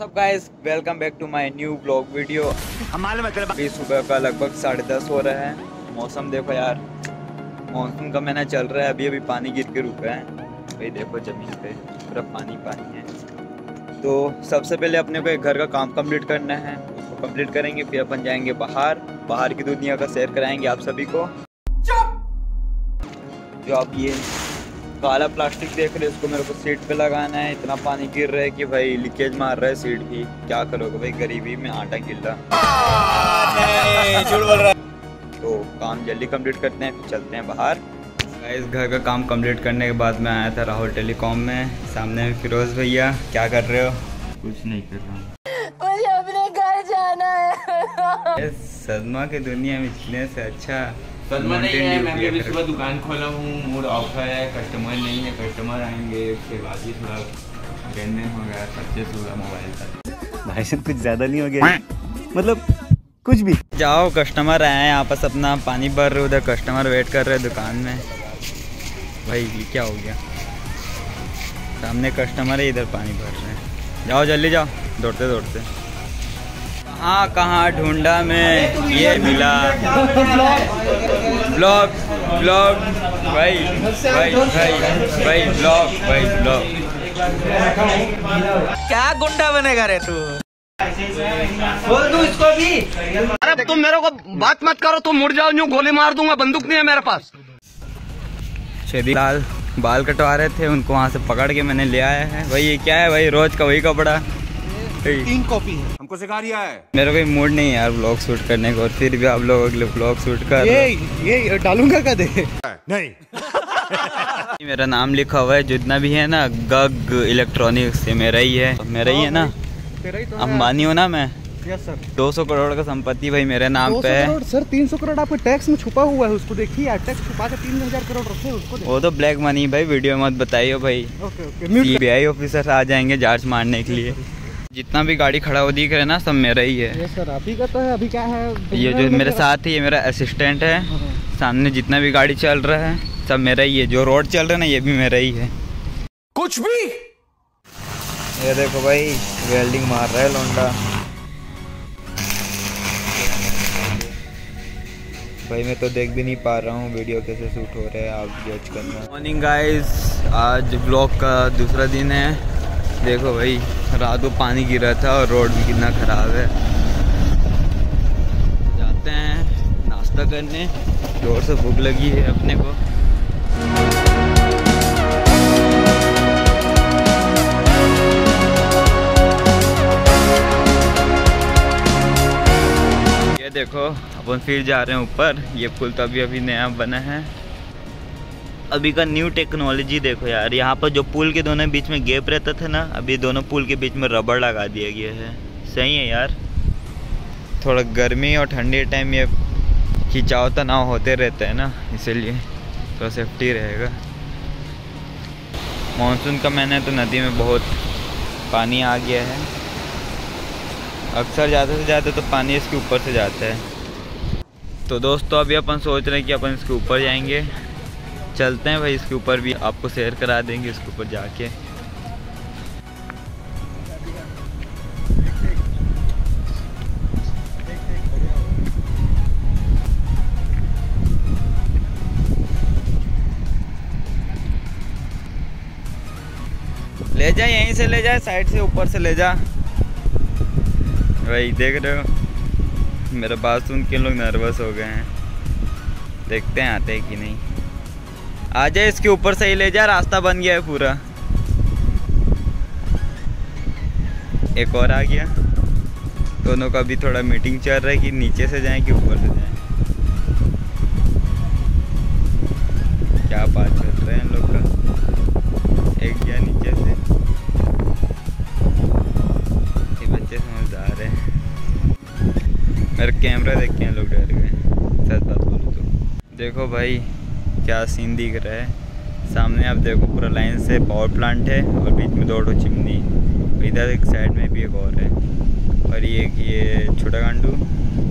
सब guys welcome back to my new blog video अभी सुबह का लगभग साढ़े दस हो रहा है। मौसम देखो यार। मॉनसून का महीना चल रहा है। अभी अभी पानी गिर के रुका है। भाई देखो ज़मीन पे पूरा पानी पानी है। तो सबसे पहले अपने को एक घर का काम कंप्लीट करना है। उसको कंप्लीट करेंगे फिर अपन जाएँगे बाहर। बाहर की दुनिया का सैर कराएँगे आप सभी को। जो आप ये काला प्लास्टिक देख रहे हैं उसको मेरे को सीट पे लगाना है। इतना पानी गिर रहा है कि भाई लीकेज मार रहा है सीट की। क्या करोगे भाई गरीबी में आटा गिर रहा। तो काम जल्दी कंप्लीट करते हैं फिर चलते हैं बाहर। इस घर का काम कंप्लीट करने के बाद मैं आया था राहुल टेलीकॉम में। सामने में फिरोज भैया क्या कर रहे हो? कुछ नहीं कर रहा हूँ। मुझे अपने घर जाना है। सदमा की दुनिया में जीने से अच्छा सदमा नहीं है मैं भी अभी सुबह दुकान खोला हूँ मूड ऑफ़ है कस्टमर नहीं है कस्टमर आएँगे उसके बाद ही थोड़ा लेन देन हो गया परचेस होगा मोबाइल का। भाई साहब कुछ ज़्यादा नहीं हो गया? मतलब कुछ भी। जाओ कस्टमर आए हैं आपस अपना पानी भर रहे उधर कस्टमर वेट कर रहे हैं दुकान में। भाई ये क्या हो गया? सामने कस्टमर है इधर पानी भर रहे हैं। जाओ जल्दी जाओ। दौड़ते दौड़ते कहाँ कहाँ? ढूंढा मैं। ये मिला। ब्लॉग ब्लॉग भाई भाई भाई भाई ब्लॉग भाई ब्लॉग। क्या गुंडा बनेगा रे तू? बोल दू इसको भी। अरे तुम मेरे को बात मत करो तुम मुड़ जाओ यूँ गोली मार दूँगा बंदूक नहीं है मेरे पास। शेदी लाल बाल कटवा रहे थे उनको वहाँ से पकड़ के मैंने ले आया है। भाई ये क्या है भाई? रोज का वही कपड़ा। तीन कॉपी है। हमको सिखा रिया है। मेरा कोई मूड नहीं है यार ब्लॉग शूट करने का और फिर भी आप लोग अगले ब्लॉग शूट कर रहे हो। ये डालूँगा कदे मेरा नाम लिखा हुआ है जितना भी है ना गग इलेक्ट्रॉनिक्स ये मेरा ही है। मेरा ही है ना। अंबानी हो ना मैं। दो सौ करोड़ का संपत्ति भाई मेरे नाम पे है। सर तीन सौ करोड़ आपके टैक्स में छुपा हुआ है उसको देखिए यार टैक्स छुपा के तीन हज़ार करोड़ रखे उसको वो तो ब्लैक मनी भाई वीडियो मत बताइए भाई। Okay okay mute CBI officer आ जाएँगे जाँच मारने के लिए। जितना भी गाड़ी खड़ा हो दिख रहा है ना सब मेरा ही है। यस सर अभी का तो है अभी क्या है? ये जो मेरे साथ है ये मेरा असिस्टेंट है। सामने जितना भी गाड़ी चल रहा है सब मेरा ही है। जो रोड चल रहा है ना ये भी मेरा ही है। कुछ भी? ये देखो भाई वेल्डिंग मार रहा है लौंडा। भाई मैं तो देख भी नहीं पा रहा हूँ वीडियो कैसे शूट हो रहा है आप जज करना मॉर्निंग गाइस आज ब्लॉग का दूसरा दिन है। देखो भाई, रात को पानी गिरा था और रोड भी कितना ख़राब है। जाते हैं नाश्ता करने, ज़ोर से भूख लगी है अपने को। ये देखो, अपन फिर जा रहे हैं ऊपर, ये पुल तो अभी अभी नया बना है। अभी का न्यू टेक्नोलॉजी देखो यार। यहाँ पर जो पुल के दोनों बीच में गैप रहता था ना अभी दोनों पुल के बीच में रबड़ लगा दिया गया है। सही है यार। थोड़ा गर्मी और ठंडी टाइम ये खिंचाव तनाव होते रहते हैं ना, इसीलिए थोड़ा सेफ्टी रहेगा। मानसून का महीना है तो नदी में बहुत पानी आ गया है। अक्सर ज़्यादा से ज़्यादा तो पानी इसके ऊपर से जाता है। तो दोस्तों, अभी अपन सोच रहे हैं कि अपन इसके ऊपर जाएँगे। चलते हैं भाई, इसके ऊपर भी आपको शेयर करा देंगे, इसके ऊपर जाके। ले जा, यहीं से ले जा साइड से ऊपर से ले जा। भाई, देख रहे हो, मेरा बात सुन के लोग नर्वस हो गए हैं। देखते हैं आते हैं कि नहीं। आ जाए, इसके ऊपर से ही ले जा, रास्ता बन गया है पूरा। एक और आ गया। दोनों का भी थोड़ा मीटिंग चल रहा है कि नीचे से जाएँ कि ऊपर से जाएँ? क्या बात चल रहा है इन लोग का? एक गया नीचे से। ये बच्चे समझदार है। मेरा कैमरा देख के लोग डर गए। सच बात बोलूँ तो। देखो भाई क्या सीन दिख रहा है? सामने आप देखो पूरा लाइन से पावर प्लांट है और बीच में दो ठो चिमनी इधर एक साइड में भी एक और है। और ये ये छोटा गांडू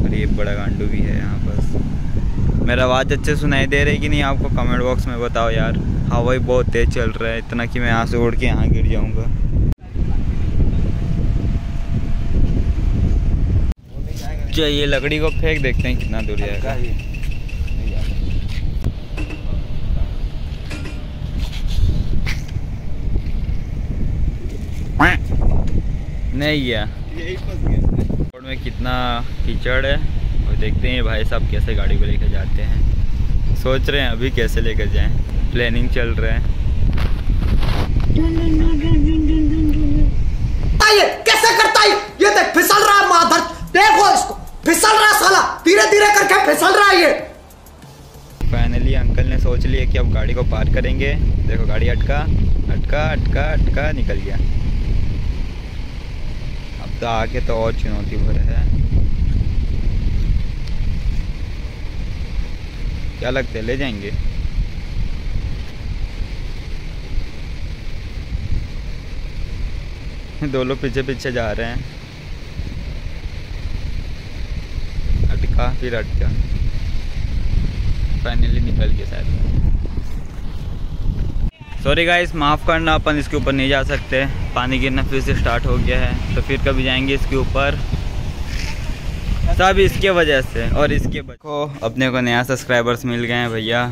और ये बड़ा गांडू भी है यहाँ बस मेरा आवाज़ अच्छे सुनाई दे रही कि नहीं आपको कमेंट बॉक्स में बताओ यार। हवा ही बहुत तेज़ चल रहा है इतना कि मैं यहाँ से उड़ के यहाँ गिर जाऊँगा। ये लकड़ी को फेंक देखते हैं कितना दूर जाएगा। नहीं गया रोड में कितना कीचड़ है और देखते हैं भाई साहब कैसे गाड़ी को लेकर जाते हैं। सोच रहे हैं अभी कैसे लेकर जाएँ। प्लानिंग चल रहा है। कैसे करता है? ये देख फिसल रहा है माधर। देखो इसको फिसल रहा साला। धीरे धीरे करके फिसल रहा है ये। फाइनली अंकल ने सोच लिया कि अब गाड़ी को पार करेंगे। देखो गाड़ी अटका अटका अटका अटका निकल गया। तो आगे तो और चुनौती भर है। क्या लगता ले जाएँगे? दो लोग पीछे पीछे जा रहे हैं। अटका, फिर अटका। फाइनली निकल गया शायद। सॉरी गाइस माफ़ करना, अपन इसके ऊपर नहीं जा सकते। पानी गिरना फिर से स्टार्ट हो गया है। तो फिर कभी जाएँगे इसके ऊपर। सब इसके वजह से और इसके को अपने को नया सब्सक्राइबर्स मिल गए हैं भैया।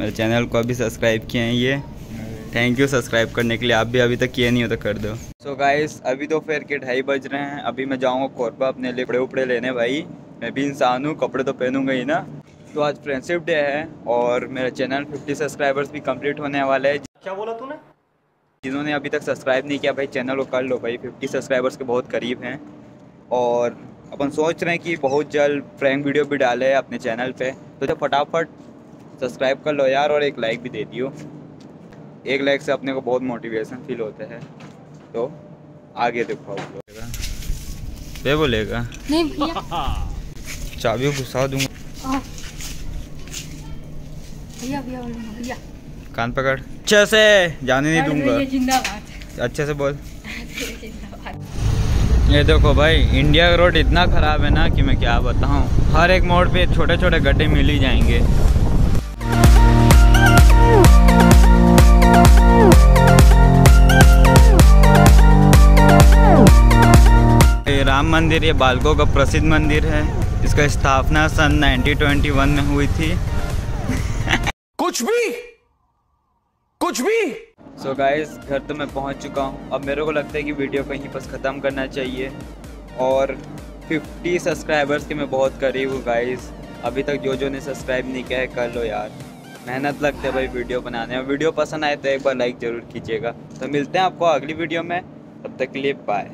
मेरे चैनल को अभी सब्सक्राइब किए हैं ये। थैंक यू सब्सक्राइब करने के लिए। आप भी अभी तक किए नहीं हो तो कर दो। सो so गाइस अभी तो फिर के ढाई बज रहे हैं। अभी मैं जाऊँगा कोरबा अपने लिए उपड़े लेने भाई। मैं भी इंसान हूँ, कपड़े तो पहनूँगा ही ना। तो आज फ्रेंडशिप डे है और मेरा चैनल 50 सब्सक्राइबर्स भी कंप्लीट होने वाला है। क्या बोला तूने? जिन्होंने अभी तक सब्सक्राइब नहीं किया भाई चैनल को कर लो भाई। 50 सब्सक्राइबर्स के बहुत करीब हैं। और अपन सोच रहे हैं कि बहुत जल्द प्रैंक वीडियो भी डाले अपने चैनल पे। तो जब फटाफट सब्सक्राइब कर लो यार और एक लाइक भी दे दियो। एक लाइक से अपने को बहुत मोटिवेशन फील होता है। तो आगे देखो आप लोग। वे बोलेगा। नहीं भैया। चाबी घुसा दूँगा। भैया भैया भैया। कान पकड़। अच्छे से जाने नहीं दूँगा। अच्छे से बोल। ये देखो भाई इंडिया का रोड इतना ख़राब है ना कि मैं क्या बताऊँ। हर एक मोड़ पे छोटे छोटे गड्ढे मिल ही जाएँगे। ये राम मंदिर ये बालकों का प्रसिद्ध मंदिर है। इसका स्थापना सन 1921 में हुई थी कुछ भी कुछ भी। सो so गाइस घर तो मैं पहुँच चुका हूँ। अब मेरे को लगता है कि वीडियो कहीं पर ख़त्म करना चाहिए। और 50 सब्सक्राइबर्स के मैं बहुत करीब हूँ गाइस अभी तक जो जो ने सब्सक्राइब नहीं किया है, कर लो यार। मेहनत लगती है भाई वीडियो बनाने में। वीडियो पसंद आए तो एक बार लाइक ज़रूर कीजिएगा। तो मिलते हैं आपको अगली वीडियो में। तब तक के लिए बाय